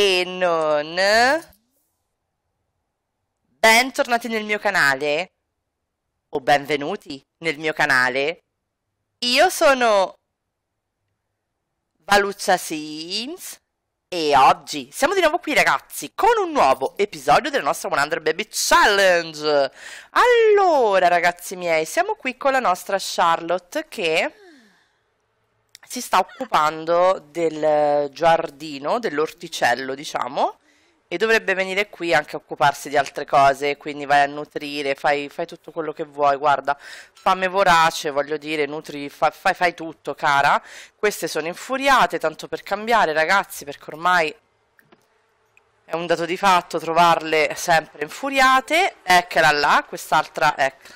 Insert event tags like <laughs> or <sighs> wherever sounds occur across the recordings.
e non bentornati nel mio canale o benvenuti nel mio canale. Io sono Valuccia Sims e oggi siamo di nuovo qui ragazzi con un nuovo episodio della nostra 100 Baby Challenge. Allora ragazzi miei siamo qui con la nostra Charlotte che si sta occupando del giardino, dell'orticello diciamo e dovrebbe venire qui anche a occuparsi di altre cose, quindi vai a nutrire, fai, fai tutto quello che vuoi, guarda, fame vorace, voglio dire, nutri, fa, fai, fai tutto, cara. Queste sono infuriate, tanto per cambiare, ragazzi, perché ormai è un dato di fatto trovarle sempre infuriate. Eccola là, quest'altra, ecco.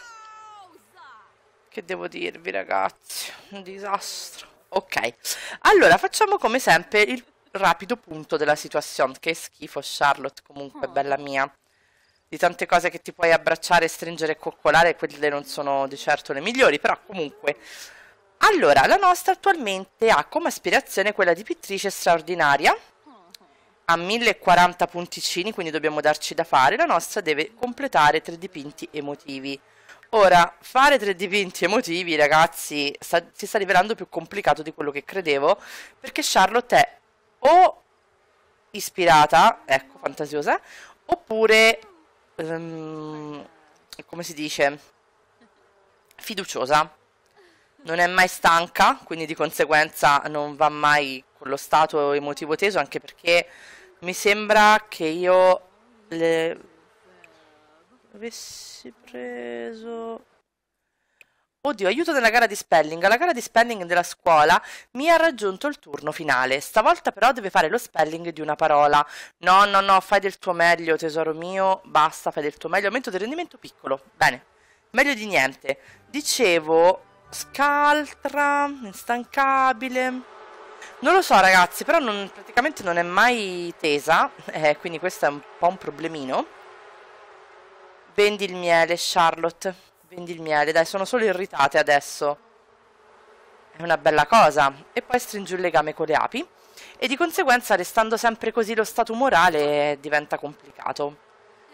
Che devo dirvi, ragazzi? Un disastro. Ok, allora facciamo come sempre il rapido punto della situazione. Che schifo, Charlotte, comunque, bella mia. Di tante cose che ti puoi abbracciare, stringere e coccolare, quelle non sono di certo le migliori, però comunque. Allora, la nostra attualmente ha come aspirazione quella di pittrice straordinaria. Ha 1040 punticini, quindi dobbiamo darci da fare. La nostra deve completare tre dipinti emotivi. Ora, fare tre dipinti emotivi, ragazzi, sta, si sta rivelando più complicato di quello che credevo, perché Charlotte è o ispirata, ecco, fantasiosa, oppure, um, come si dice, fiduciosa. Non è mai stanca, quindi di conseguenza non va mai con lo stato emotivo teso, anche perché mi sembra che io le avessi preso Oddio, aiuto nella gara di spelling. Alla gara di spelling della scuola mi ha raggiunto il turno finale. Stavolta però deve fare lo spelling di una parola. No, no, no, fai del tuo meglio, tesoro mio. Basta, fai del tuo meglio. Aumento del rendimento piccolo. Bene, meglio di niente. Dicevo, scaltra, instancabile. Non lo so ragazzi, però non, praticamente non è mai tesa, <laughs> eh, quindi questo è un po' un problemino. Vendi il miele, Charlotte. Vendi il miele, dai, sono solo irritate adesso. È una bella cosa. E poi stringi un legame con le api. E di conseguenza, restando sempre così lo stato morale, diventa complicato.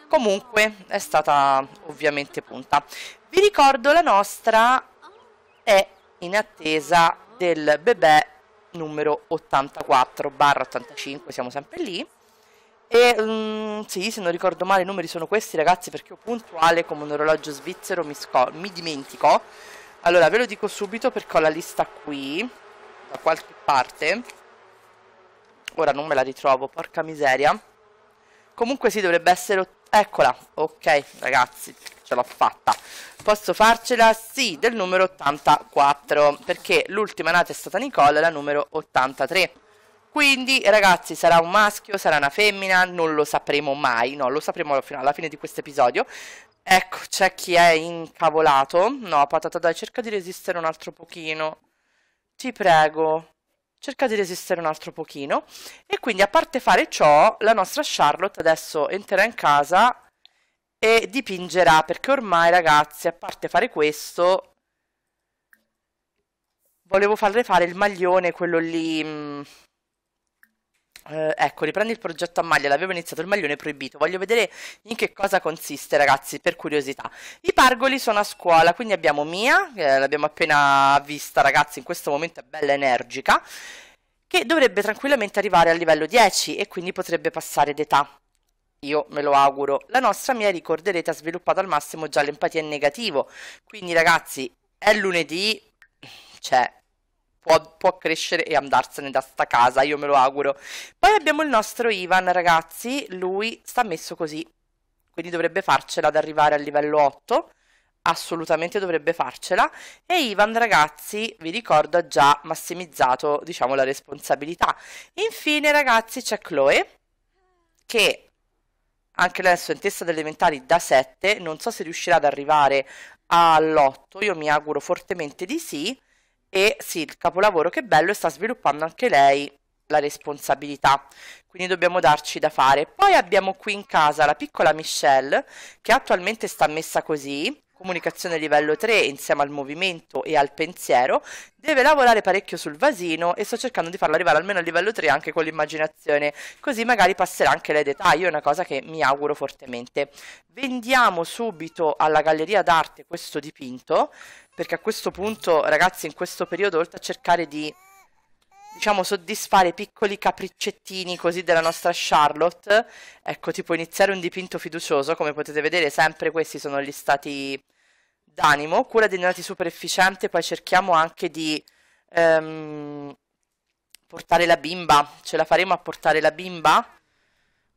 Comunque, è stata ovviamente punta. Vi ricordo, la nostra è in attesa del bebè numero 84 85, siamo sempre lì. E um, sì, se non ricordo male i numeri sono questi ragazzi perché io puntuale come un orologio svizzero mi, mi dimentico. Allora ve lo dico subito perché ho la lista qui, da qualche parte. Ora non me la ritrovo, porca miseria. Comunque sì, dovrebbe essere... Eccola, ok ragazzi, ce l'ho fatta. Posso farcela? Sì, del numero 84, perché l'ultima nata è stata Nicole, la numero 83. Quindi ragazzi sarà un maschio, sarà una femmina, non lo sapremo mai, no, lo sapremo alla fine di questo episodio. Ecco, c'è chi è incavolato. No, patata dai, cerca di resistere un altro pochino. Ti prego. Cerca di resistere un altro pochino. E quindi a parte fare ciò, la nostra Charlotte adesso entrerà in casa e dipingerà, perché ormai ragazzi, a parte fare questo, volevo farle fare il maglione, quello lì... Eh, ecco, riprendi il progetto a maglia, l'avevo iniziato il maglione proibito. Voglio vedere in che cosa consiste, ragazzi, per curiosità. I pargoli sono a scuola, quindi abbiamo Mia, che l'abbiamo appena vista, ragazzi, in questo momento è bella energica, che dovrebbe tranquillamente arrivare al livello 10 e quindi potrebbe passare d'età. Io me lo auguro. La nostra Mia, ricorderete, ha sviluppato al massimo già l'empatia in negativo. Quindi, ragazzi, è lunedì, cioè può, può, crescere e andarsene da sta casa, io me lo auguro. Poi abbiamo il nostro Ivan, ragazzi, lui sta messo così, quindi dovrebbe farcela ad arrivare al livello 8, assolutamente dovrebbe farcela. E Ivan, ragazzi, vi ricordo, ha già massimizzato, diciamo, la responsabilità. Infine, ragazzi, c'è Chloe, che anche adesso in testa delle elementari da 7, non so se riuscirà ad arrivare all'8, io mi auguro fortemente di sì, e sì, il capolavoro che bello, sta sviluppando anche lei la responsabilità, quindi dobbiamo darci da fare. Poi abbiamo qui in casa la piccola Michelle, che attualmente sta messa così, comunicazione livello 3 insieme al movimento e al pensiero, deve lavorare parecchio sul vasino e sto cercando di farlo arrivare almeno a livello 3 anche con l'immaginazione, così magari passerà anche lei dettagli, è una cosa che mi auguro fortemente. Vendiamo subito alla galleria d'arte questo dipinto, perché a questo punto ragazzi in questo periodo oltre a cercare di diciamo, soddisfare piccoli capriccettini così della nostra Charlotte. Ecco, tipo iniziare un dipinto fiducioso, come potete vedere, sempre questi sono gli stati d'animo. Cura dei neonati super efficiente, poi cerchiamo anche di ehm, portare la bimba. Ce la faremo a portare la bimba?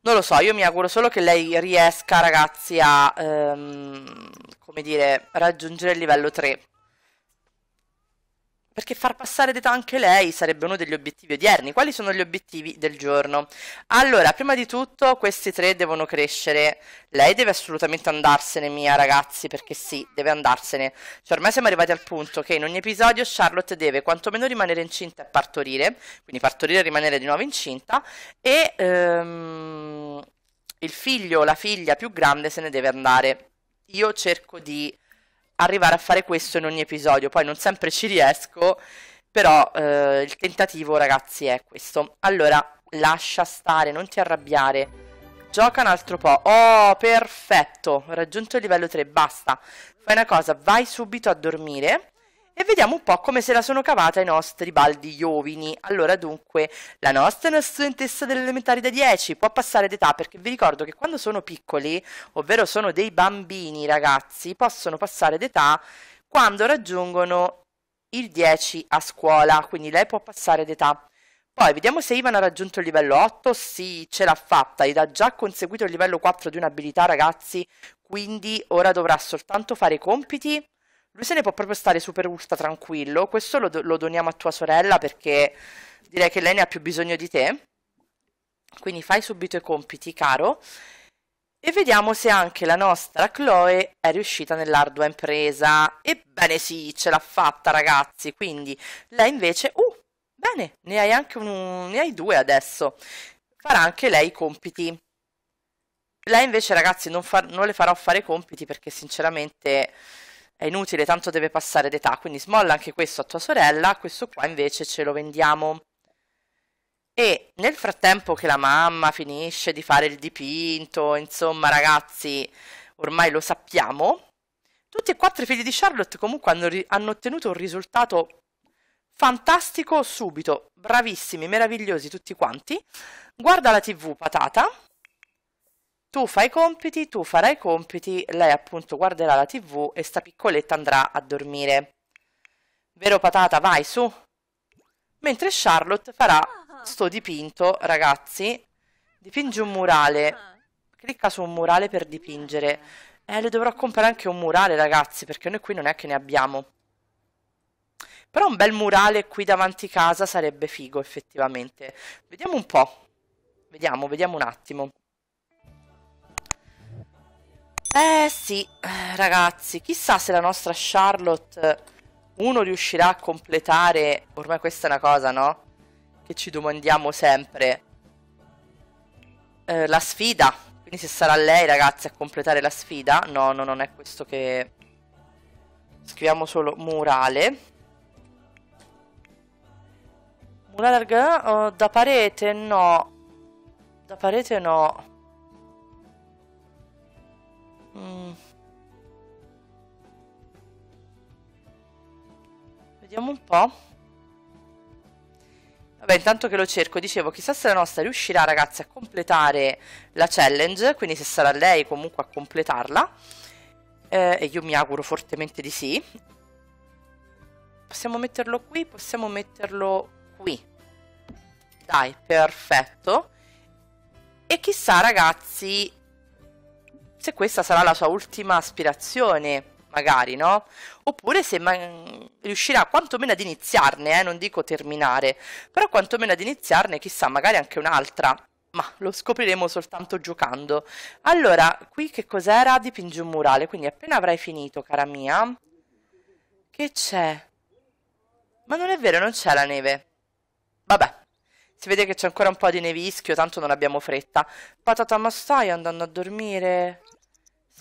Non lo so, io mi auguro solo che lei riesca, ragazzi, a, ehm, come dire, raggiungere il livello 3 perché far passare d'età anche lei sarebbe uno degli obiettivi odierni. Quali sono gli obiettivi del giorno? Allora, prima di tutto, questi tre devono crescere. Lei deve assolutamente andarsene, mia ragazzi, perché sì, deve andarsene. Cioè, ormai siamo arrivati al punto che in ogni episodio Charlotte deve quantomeno rimanere incinta e partorire, quindi partorire e rimanere di nuovo incinta, e ehm, il figlio o la figlia più grande se ne deve andare. Io cerco di arrivare a fare questo in ogni episodio. Poi non sempre ci riesco, però eh, il tentativo, ragazzi, è questo. Allora, lascia stare, non ti arrabbiare. Gioca un altro po'. Oh, perfetto. Raggiunto il livello 3, basta. Fai una cosa, vai subito a dormire e vediamo un po' come se la sono cavata i nostri baldi iovini. Allora, dunque, la nostra è una studentessa delle elementari da 10, può passare d'età, perché vi ricordo che quando sono piccoli, ovvero sono dei bambini, ragazzi, possono passare d'età quando raggiungono il 10 a scuola, quindi lei può passare d'età. Poi vediamo se Ivan ha raggiunto il livello 8. Sì, ce l'ha fatta ed ha già conseguito il livello 4 di un'abilità, ragazzi. Quindi ora dovrà soltanto fare i compiti lui se ne può proprio stare super ultra tranquillo. Questo lo, lo doniamo a tua sorella perché direi che lei ne ha più bisogno di te. Quindi fai subito i compiti, caro. E vediamo se anche la nostra Chloe è riuscita nell'ardua impresa. Ebbene sì, ce l'ha fatta ragazzi. Quindi lei invece... Uh, bene, ne hai anche un... ne hai due adesso. Farà anche lei i compiti. Lei invece ragazzi non, fa... non le farò fare i compiti perché sinceramente è inutile, tanto deve passare d'età, quindi smolla anche questo a tua sorella, questo qua invece ce lo vendiamo. E nel frattempo che la mamma finisce di fare il dipinto, insomma ragazzi, ormai lo sappiamo, tutti e quattro i figli di Charlotte comunque hanno, hanno ottenuto un risultato fantastico subito, bravissimi, meravigliosi tutti quanti. Guarda la tv, patata, tu fai i compiti, tu farai i compiti, lei appunto guarderà la tv e sta piccoletta andrà a dormire. Vero patata, vai su. Mentre Charlotte farà sto dipinto, ragazzi. Dipingi un murale. Clicca su un murale per dipingere. Eh, le dovrò comprare anche un murale, ragazzi, perché noi qui non è che ne abbiamo. Però un bel murale qui davanti casa sarebbe figo, effettivamente. Vediamo un po'. Vediamo, vediamo un attimo. Eh sì, ragazzi, chissà se la nostra Charlotte uno riuscirà a completare, ormai questa è una cosa, no? Che ci domandiamo sempre. Eh, la sfida, quindi se sarà lei, ragazzi, a completare la sfida. No, no, non è questo che... Scriviamo solo murale. Murale oh, da parete? No. Da parete no. Mm. Vediamo un po'. Vabbè, intanto che lo cerco, dicevo, chissà se la nostra riuscirà, ragazzi, a completare la challenge, quindi se sarà lei comunque a completarla. Eh, e io mi auguro fortemente di sì. Possiamo metterlo qui, possiamo metterlo qui. Dai, perfetto. E chissà, ragazzi, se questa sarà la sua ultima aspirazione, magari, no? Oppure se riuscirà quantomeno ad iniziarne, eh? non dico terminare, però quantomeno ad iniziarne, chissà, magari anche un'altra. Ma lo scopriremo soltanto giocando. Allora, qui che cos'era? Dipingi un murale, quindi appena avrai finito, cara mia. Che c'è? Ma non è vero, non c'è la neve. Vabbè, Si vede che c'è ancora un po' di nevischio, tanto non abbiamo fretta. Patata, ma stai andando a dormire?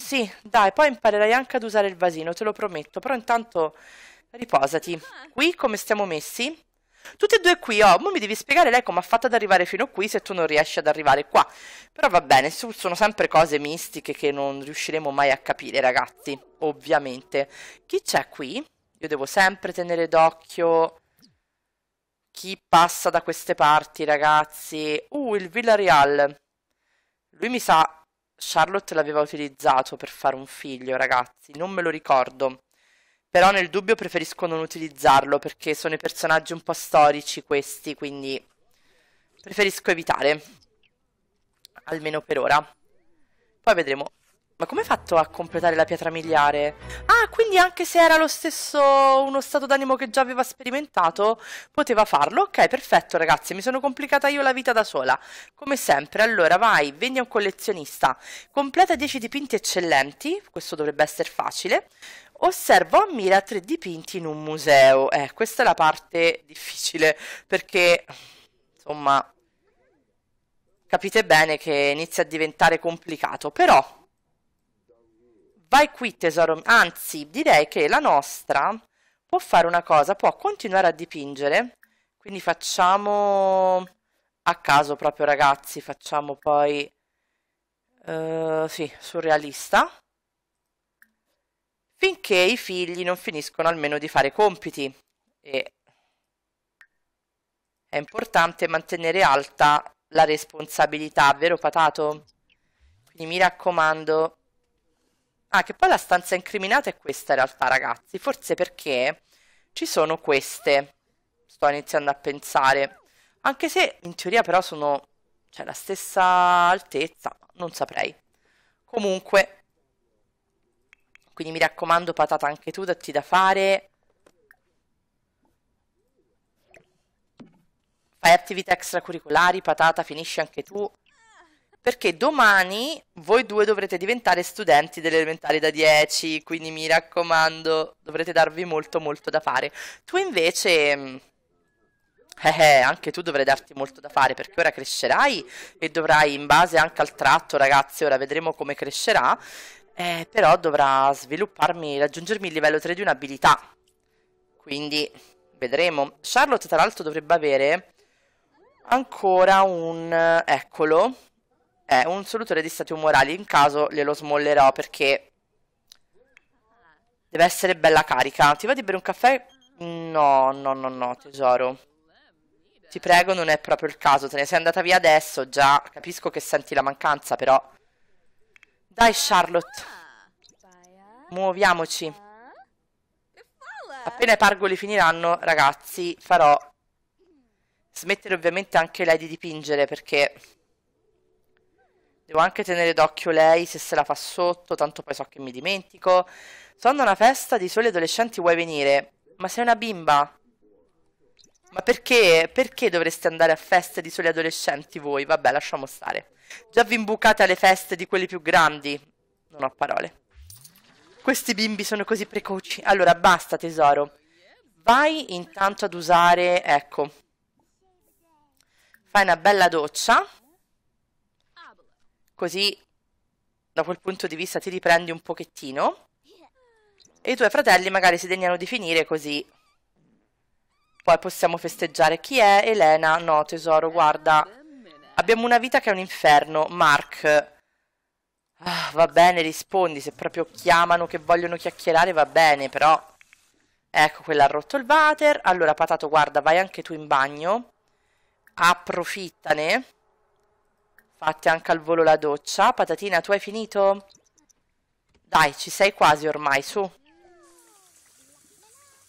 Sì, dai, poi imparerai anche ad usare il vasino, te lo prometto. Però intanto riposati. Qui come stiamo messi? Tutti e due qui, oh, mo mi devi spiegare lei come ha fatto ad arrivare fino qui se tu non riesci ad arrivare qua. Però va bene, sono sempre cose mistiche che non riusciremo mai a capire, ragazzi, ovviamente. Chi c'è qui? Io devo sempre tenere d'occhio chi passa da queste parti, ragazzi. Uh, il Villarreal. Lui mi sa... Charlotte l'aveva utilizzato per fare un figlio, ragazzi. Non me lo ricordo. Però nel dubbio preferisco non utilizzarlo perché sono i personaggi un po' storici questi, quindi preferisco evitare. Almeno per ora. Poi vedremo. Ma come hai fatto a completare la pietra miliare? Ah, quindi anche se era lo stesso uno stato d'animo che già aveva sperimentato, poteva farlo? Ok, perfetto ragazzi, mi sono complicata io la vita da sola. Come sempre, allora vai, vieni a un collezionista. Completa 10 dipinti eccellenti, questo dovrebbe essere facile. Osservo ammira tre dipinti in un museo. Eh, questa è la parte difficile perché, insomma, capite bene che inizia a diventare complicato. Però, vai qui tesoro, anzi, direi che la nostra può fare una cosa, può continuare a dipingere. Quindi facciamo a caso proprio ragazzi, facciamo poi, uh, sì, surrealista finché i figli non finiscono almeno di fare compiti. E è importante mantenere alta la responsabilità, vero patato? Quindi mi raccomando. Ah, che poi la stanza incriminata è questa in realtà, ragazzi. Forse perché ci sono queste. Sto iniziando a pensare. Anche se in teoria però sono cioè, la stessa altezza, non saprei. Comunque, quindi mi raccomando, patata, anche tu datti da fare. Fai attività extracurricolari, patata, finisci anche tu. Perché domani voi due dovrete diventare studenti delle elementari da 10, quindi mi raccomando, dovrete darvi molto molto da fare. Tu invece... Mm, eh, eh, anche tu dovrai darti molto da fare perché ora crescerai e dovrai, in base anche al tratto, ragazzi, ora vedremo come crescerà, eh, però dovrà svilupparmi, raggiungermi il livello 3 di un'abilità. Quindi vedremo. Charlotte tra l'altro dovrebbe avere ancora un... eccolo. È un solutore di stati umorali, in caso glielo smollerò perché deve essere bella carica. Ti va di bere un caffè? No, no, no, no, tesoro. Ti prego, non è proprio il caso. Te ne sei andata via adesso, già capisco che senti la mancanza, però dai Charlotte. Muoviamoci. Appena i pargoli finiranno, ragazzi, farò smettere ovviamente anche lei di dipingere perché devo anche tenere d'occhio lei se se la fa sotto, tanto poi so che mi dimentico. Sono a una festa di soli adolescenti, vuoi venire? Ma sei una bimba? Ma perché? Perché dovreste andare a feste di soli adolescenti voi? Vabbè, lasciamo stare. Già vi imbucate alle feste di quelli più grandi. Non ho parole. Questi bimbi sono così precoci. Allora, basta tesoro. Vai intanto ad usare, ecco. Fai una bella doccia. Così, da quel punto di vista, ti riprendi un pochettino. E i tuoi fratelli magari si degnano di finire così. Poi possiamo festeggiare. Chi è? Elena? No, tesoro, guarda. Abbiamo una vita che è un inferno. Mark. Ah, va bene, rispondi. Se proprio chiamano che vogliono chiacchierare, va bene, però... Ecco, quella ha rotto il water. Allora, Patato, guarda, vai anche tu in bagno. Approfittane. Fatti anche al volo la doccia. Patatina, tu hai finito? Dai, ci sei quasi ormai, su.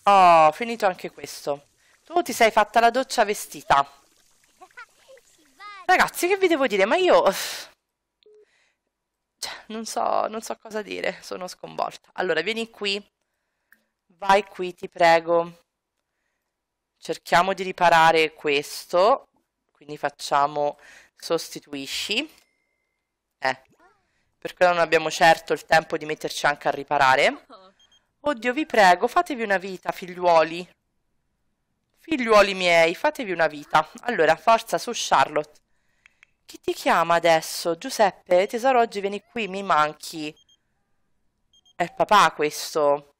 Oh, finito anche questo. Tu ti sei fatta la doccia vestita. Ragazzi, che vi devo dire? Ma io... <sighs> Cioè, non so, non so cosa dire, sono sconvolta. Allora, vieni qui. Vai qui, ti prego. Cerchiamo di riparare questo. Quindi facciamo sostituisci. Eh, perché non abbiamo certo il tempo di metterci anche a riparare. Oddio, vi prego, fatevi una vita, figliuoli. Figliuoli miei, fatevi una vita. Allora, forza su Charlotte. Chi ti chiama adesso? Giuseppe, tesoro, oggi vieni qui, mi manchi. È papà questo.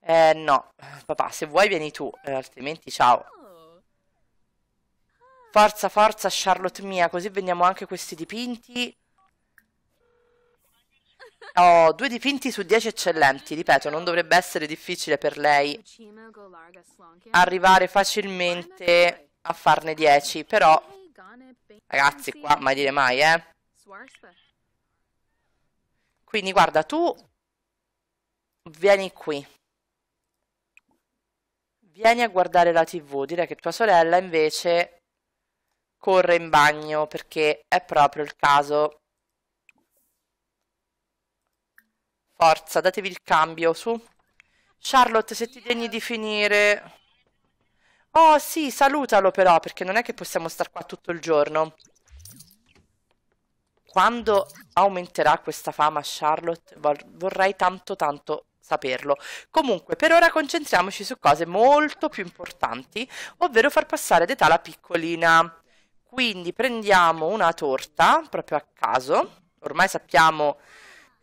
Eh, no. Papà, se vuoi vieni tu, eh, altrimenti ciao. Forza, forza, Charlotte mia, così vendiamo anche questi dipinti. Ho due dipinti su 10 eccellenti, ripeto, non dovrebbe essere difficile per lei arrivare facilmente a farne 10, però ragazzi qua mai dire mai, eh. Quindi guarda, tu vieni qui. Vieni a guardare la TV, direi che tua sorella invece corre in bagno perché è proprio il caso Forza, datevi il cambio, su. Charlotte, se ti degni di finire... Oh, sì, salutalo però, perché non è che possiamo star qua tutto il giorno. Quando aumenterà questa fama Charlotte, vorrei tanto tanto saperlo. Comunque, per ora concentriamoci su cose molto più importanti, ovvero far passare d'età la piccolina. Quindi prendiamo una torta, proprio a caso. Ormai sappiamo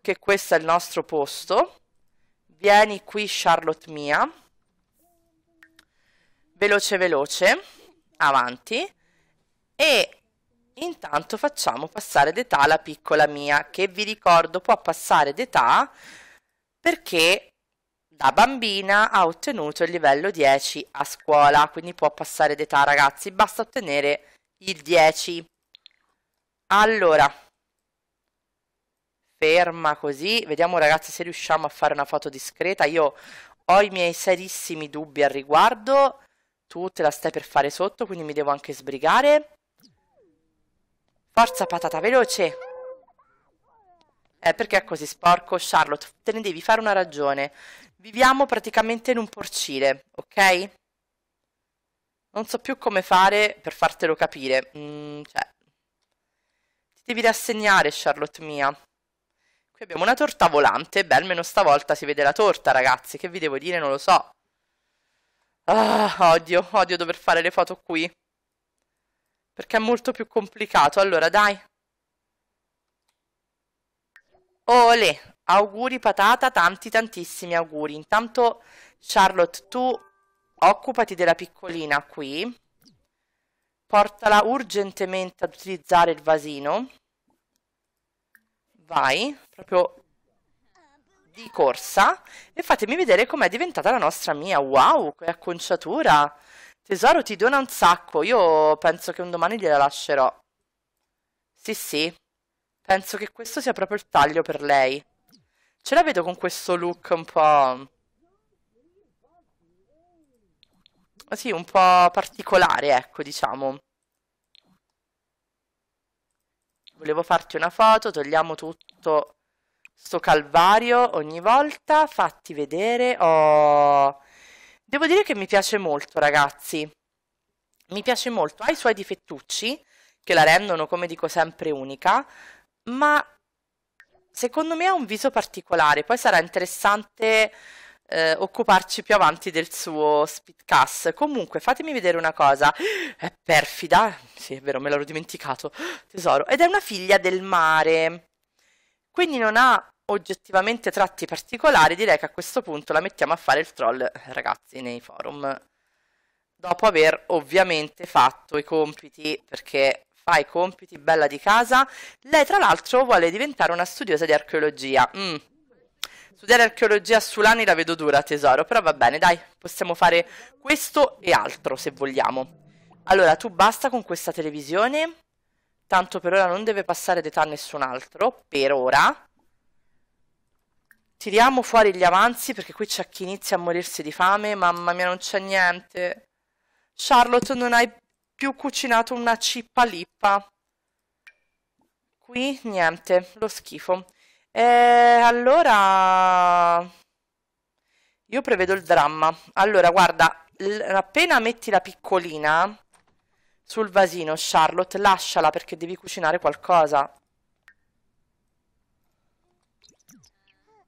che questo è il nostro posto. Vieni qui, Charlotte mia. Veloce, veloce. Avanti. E intanto facciamo passare d'età la piccola mia, che vi ricordo può passare d'età perché da bambina ha ottenuto il livello 10 a scuola, quindi può passare d'età ragazzi, basta ottenere il 10. Allora, ferma così. Vediamo ragazzi se riusciamo a fare una foto discreta. Io ho i miei serissimi dubbi al riguardo. Tu te la stai per fare sotto, quindi mi devo anche sbrigare. Forza patata, veloce! Eh, perché è così sporco? Charlotte, te ne devi fare una ragione. Viviamo praticamente in un porcile, ok? Non so più come fare per fartelo capire. Mm, cioè, ti devi rassegnare, Charlotte mia. Qui abbiamo una torta volante. Beh, almeno stavolta si vede la torta, ragazzi. Che vi devo dire? Non lo so. Ah, odio, odio dover fare le foto qui. Perché è molto più complicato. Allora, dai. Ole, auguri patata, tanti tantissimi auguri. Intanto, Charlotte, tu occupati della piccolina qui. Portala urgentemente ad utilizzare il vasino vai, proprio di corsa, e fatemi vedere com'è diventata la nostra mia. Wow, che acconciatura! Tesoro, ti dona un sacco. Io penso che un domani gliela lascerò. Sì, sì. Penso che questo sia proprio il taglio per lei. Ce la vedo con questo look un po'... Sì, un po' particolare, ecco, diciamo. Volevo farti una foto, togliamo tutto sto calvario ogni volta, fatti vedere. Oh. Devo dire che mi piace molto, ragazzi. Mi piace molto. Ha i suoi difettucci, che la rendono, come dico sempre, unica, ma secondo me ha un viso particolare. Poi sarà interessante eh, occuparci più avanti del suo speedcast. Comunque, fatemi vedere una cosa. È perfida. Sì, è vero, me l'ero dimenticato. Tesoro. Ed è una figlia del mare. Quindi non ha oggettivamente tratti particolari. Direi che a questo punto la mettiamo a fare il troll, ragazzi, nei forum. Dopo aver ovviamente fatto i compiti, perché fa i compiti bella di casa. Lei, tra l'altro, vuole diventare una studiosa di archeologia. Mm, Studiare archeologia a Sulani la vedo dura, tesoro, però va bene, dai, possiamo fare questo e altro se vogliamo. Allora, tu basta con questa televisione, tanto per ora non deve passare d'età a nessun altro, per ora. Tiriamo fuori gli avanzi perché qui c'è chi inizia a morirsi di fame, mamma mia non c'è niente. Charlotte, non hai più cucinato una cippa lippa. Qui niente, lo schifo. Eh, allora... Io prevedo il dramma. Allora, guarda, appena metti la piccolina sul vasino, Charlotte, lasciala perché devi cucinare qualcosa.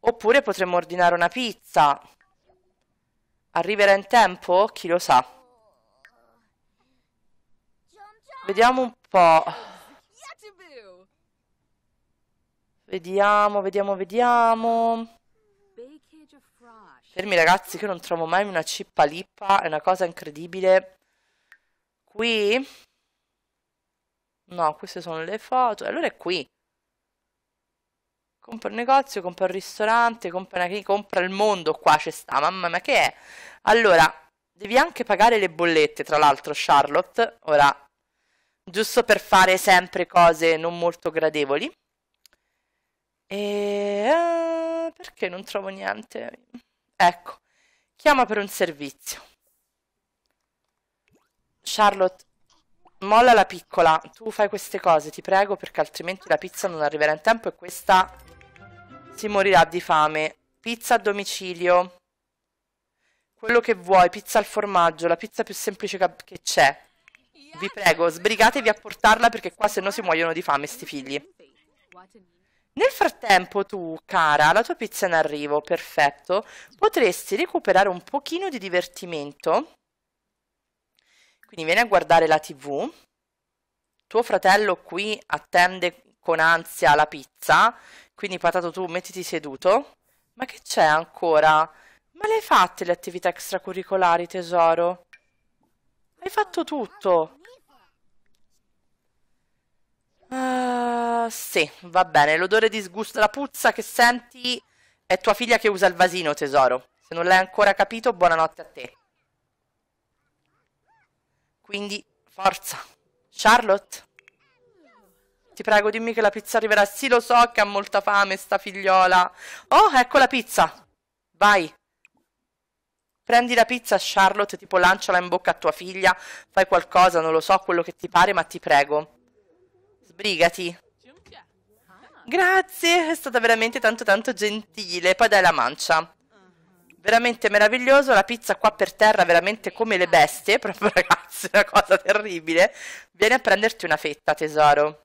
Oppure potremmo ordinare una pizza. Arriverà in tempo? Chi lo sa. Vediamo un po'. Vediamo, vediamo, vediamo. Fermi ragazzi che non trovo mai una cippa lippa, è una cosa incredibile. Qui? No, queste sono le foto. Allora è qui. Compra un negozio, compra un ristorante, compra, una... compra il mondo qua ci sta. Mamma mia, che è? Allora, devi anche pagare le bollette, tra l'altro, Charlotte. Ora, giusto per fare sempre cose non molto gradevoli. E... Uh, perché non trovo niente? Ecco, chiama per un servizio. Charlotte, molla la piccola. Tu fai queste cose, ti prego, perché altrimenti la pizza non arriverà in tempo e questa si morirà di fame. Pizza a domicilio. Quello che vuoi, pizza al formaggio, la pizza più semplice che c'è. Vi prego, sbrigatevi a portarla perché qua se no si muoiono di fame sti figli. Nel frattempo tu, cara, la tua pizza è in arrivo, perfetto, potresti recuperare un pochino di divertimento. Quindi vieni a guardare la tv. Tuo fratello qui attende con ansia la pizza, quindi patato tu mettiti seduto. Ma che c'è ancora? Ma le hai fatte le attività extracurricolari, tesoro? Hai fatto tutto. Uh, sì, va bene. L'odore di sgusto, la puzza che senti è tua figlia che usa il vasino, tesoro. Se non l'hai ancora capito, buonanotte a te. Quindi, forza. Charlotte? Ti prego, dimmi che la pizza arriverà. Sì, lo so che ha molta fame, sta figliola. Oh, ecco la pizza. Vai. Prendi la pizza, Charlotte, tipo lanciala in bocca a tua figlia. Fai qualcosa, non lo so, quello che ti pare, ma ti prego. Sbrigati. Grazie, è stata veramente tanto tanto gentile. Poi dai la mancia. Veramente meraviglioso, la pizza qua per terra, veramente come le bestie, <laughs> proprio ragazzi, una cosa terribile. Vieni a prenderti una fetta, tesoro.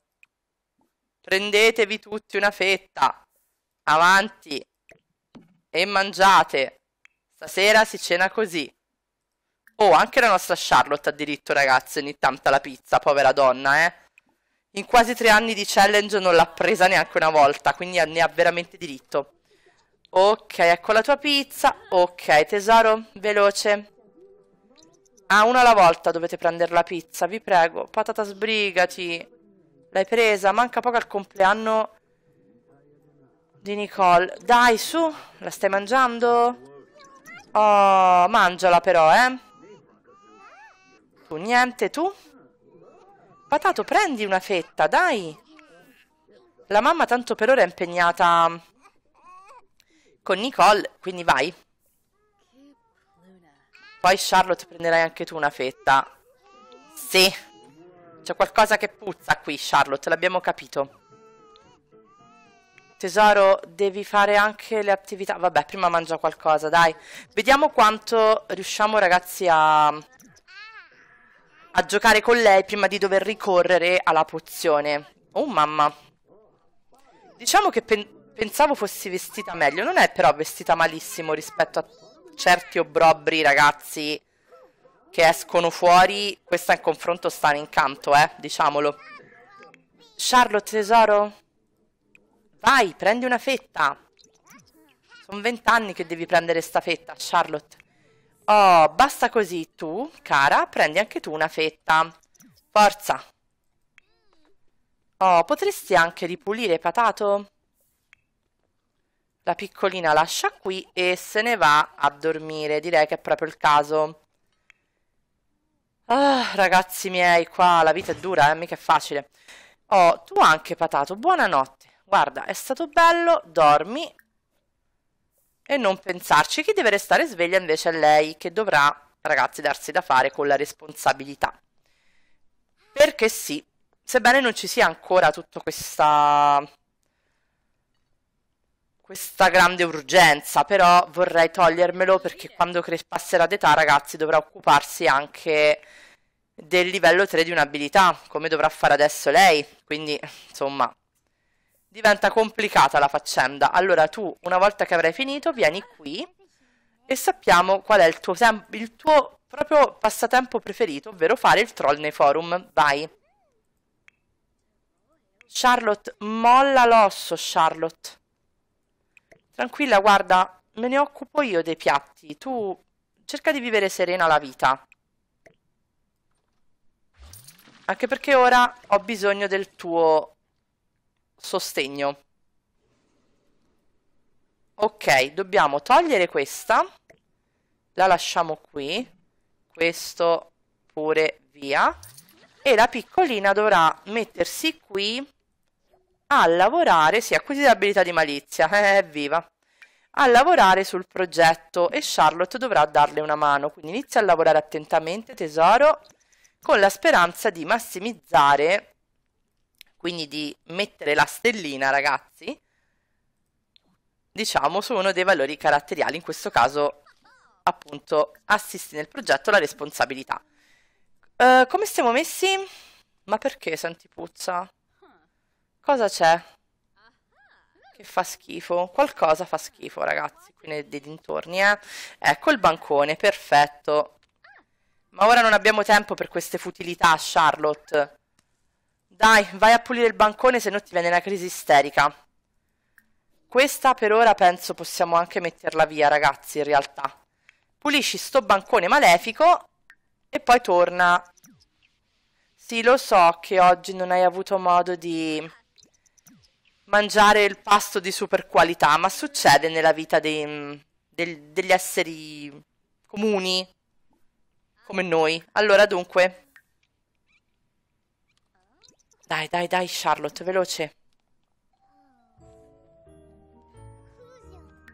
Prendetevi tutti una fetta. Avanti. E mangiate. Stasera si cena così. Oh, anche la nostra Charlotte ha diritto, ragazzi, ogni tanto alla pizza, povera donna, eh. In quasi tre anni di challenge non l'ha presa neanche una volta, quindi ne ha veramente diritto. Ok, ecco la tua pizza. Ok, tesoro, veloce. Ah, una alla volta dovete prendere la pizza, vi prego. Patata sbrigati. L'hai presa? Manca poco al compleanno di Nicole. Dai, su, la stai mangiando? Oh, mangiala però, eh. Tu niente, tu? Patato, prendi una fetta, dai. La mamma tanto per ora è impegnata con Nicole, quindi vai. Poi Charlotte prenderai anche tu una fetta. Sì. C'è qualcosa che puzza qui, Charlotte, l'abbiamo capito. Tesoro, devi fare anche le attività. Vabbè, prima mangia qualcosa, dai. Vediamo quanto riusciamo, ragazzi, a a giocare con lei prima di dover ricorrere alla pozione. Oh mamma. Diciamo che pen pensavo fossi vestita meglio, non è però vestita malissimo rispetto a certi obrobri ragazzi che escono fuori. Questa in confronto sta in canto, eh, diciamolo. Charlotte tesoro? Vai, prendi una fetta. Sono vent'anni che devi prendere sta fetta, Charlotte. Oh, basta così. Tu, cara, prendi anche tu una fetta. Forza. Oh, potresti anche ripulire, patato? La piccolina lascia qui e se ne va a dormire. Direi che è proprio il caso. Ah, ragazzi miei, qua la vita è dura, eh, mica è facile. Oh, tu anche, patato. Buonanotte. Guarda, è stato bello, dormi e non pensarci. Chi deve restare sveglia invece è lei, che dovrà, ragazzi, darsi da fare con la responsabilità. Perché sì, sebbene non ci sia ancora tutta questa questa grande urgenza, però vorrei togliermelo perché quando passerà d'età, ragazzi, dovrà occuparsi anche del livello 3 di un'abilità, come dovrà fare adesso lei. Quindi, insomma, diventa complicata la faccenda. Allora tu, una volta che avrai finito, vieni qui e sappiamo qual è il tuo, il tuo proprio passatempo preferito, ovvero fare il troll nei forum. Vai. Charlotte, molla l'osso, Charlotte. Tranquilla, guarda, me ne occupo io dei piatti. Tu cerca di vivere serena la vita. Anche perché ora ho bisogno del tuo sostegno. Ok, dobbiamo togliere questa. La lasciamo qui. Questo pure via. E la piccolina dovrà mettersi qui a lavorare, sì, acquisire abilità di malizia, <laughs> eh, evviva, a lavorare sul progetto e Charlotte dovrà darle una mano, quindi inizia a lavorare attentamente, tesoro, con la speranza di massimizzare, quindi di mettere la stellina, ragazzi, diciamo, su uno dei valori caratteriali, in questo caso, appunto, assisti nel progetto la responsabilità. Uh, come stiamo messi? Ma perché senti puzza? Cosa c'è? Che fa schifo? Qualcosa fa schifo, ragazzi, qui nei, dintorni, eh? Ecco il bancone, perfetto. Ma ora non abbiamo tempo per queste futilità, Charlotte. Dai, vai a pulire il bancone, se no ti viene una crisi isterica. Questa per ora penso possiamo anche metterla via, ragazzi, in realtà. Pulisci sto bancone malefico e poi torna. Sì, lo so che oggi non hai avuto modo di mangiare il pasto di super qualità, ma succede nella vita dei, del, degli esseri comuni come noi. Allora, dunque... Dai, dai, dai, Charlotte, veloce.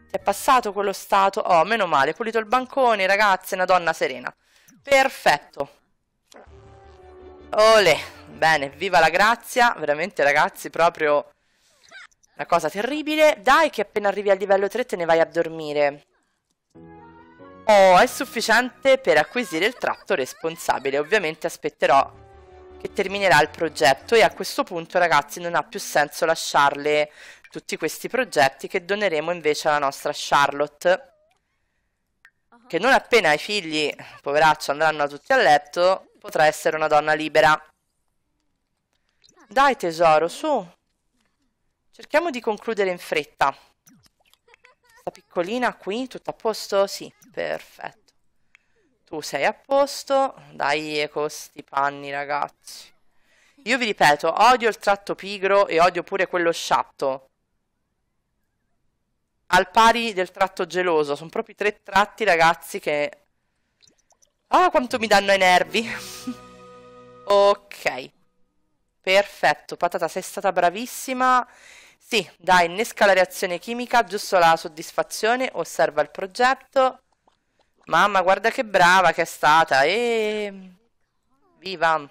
Ti è passato quello stato? Oh, meno male, pulito il bancone, ragazze, una donna serena. Perfetto. Ole, bene, viva la grazia, veramente ragazzi, proprio una cosa terribile. Dai che appena arrivi al livello 3 te ne vai a dormire. Oh, è sufficiente per acquisire il tratto responsabile. Ovviamente aspetterò che terminerà il progetto e a questo punto ragazzi non ha più senso lasciarle tutti questi progetti che doneremo invece alla nostra Charlotte che non appena i figli, poveraccio, andranno tutti a letto, potrà essere una donna libera. Dai tesoro, su, Cerchiamo di concludere in fretta. Questa piccolina qui, tutto a posto? Sì, perfetto. Tu sei a posto. Dai, con sti panni, ragazzi. Io vi ripeto, odio il tratto pigro e odio pure quello sciatto. Al pari del tratto geloso. Sono proprio tre tratti, ragazzi, che... Ah, quanto mi danno ai nervi. <laughs> ok. Perfetto, patata, sei stata bravissima. Sì, dai, innesca la reazione chimica, giusto la soddisfazione, osserva il progetto. Mamma, guarda che brava che è stata. E... Viva!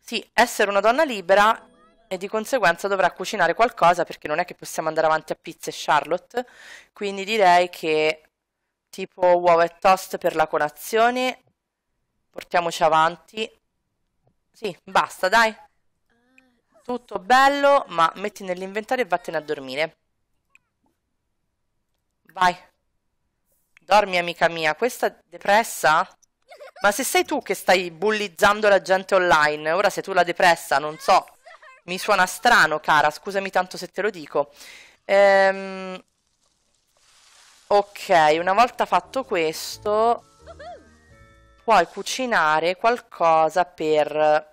Sì, essere una donna libera e di conseguenza dovrà cucinare qualcosa perché non è che possiamo andare avanti a pizza e Charlotte. Quindi direi che tipo uova e toast per la colazione. Portiamoci avanti. Sì, basta, dai. Tutto bello, ma metti nell'inventario e vattene a dormire. Vai. Dormi, amica mia. Questa depressa? Ma se sei tu che stai bullizzando la gente online, ora sei tu la depressa, non so. Mi suona strano, cara, scusami tanto se te lo dico. Ehm... Ok, una volta fatto questo, puoi cucinare qualcosa per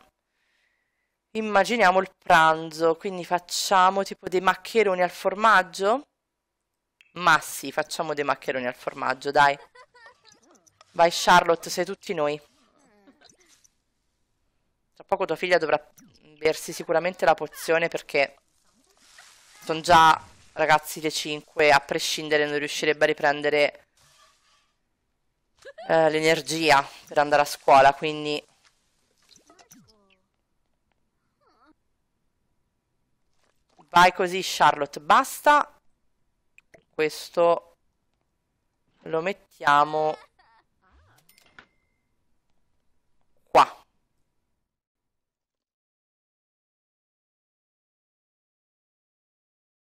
Immaginiamo il pranzo, quindi facciamo tipo dei maccheroni al formaggio? Ma sì, facciamo dei maccheroni al formaggio, dai. Vai Charlotte, sei tutti noi. Tra poco tua figlia dovrà bersi sicuramente la pozione perché sono già ragazzi le 5, a prescindere non riuscirebbe a riprendere eh, l'energia per andare a scuola, quindi Vai così Charlotte, basta. Questo lo mettiamo